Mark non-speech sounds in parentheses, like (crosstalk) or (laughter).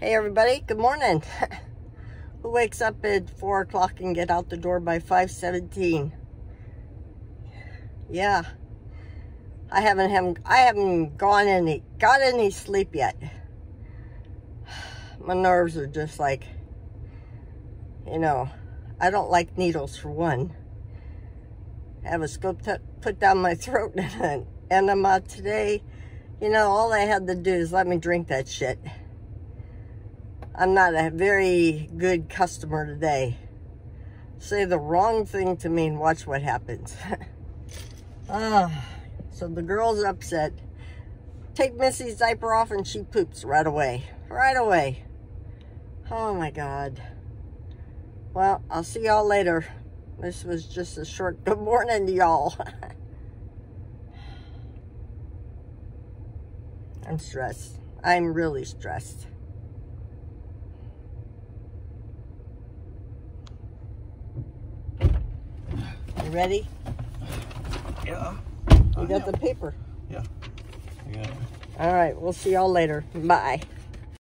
Hey everybody, good morning. (laughs) Who wakes up at 4 o'clock and get out the door by 5.17? Yeah. I haven't, haven't I haven't gone any got any sleep yet. (sighs) My nerves are just like you know, I don't like needles for one. I have a scope put down my throat (laughs) and an enema today. You know, all I had to do is let me drink that shit. I'm not a very good customer today. Say the wrong thing to me and watch what happens. (laughs) ah, so the girl's upset. Take Missy's diaper off and she poops right away. Right away. Oh my God. Well, I'll see y'all later. This was just a short (laughs) good morning to y'all. (laughs) I'm stressed. I'm really stressed. You ready? Yeah. You got the paper? Yeah. All right, we'll see y'all later. Bye.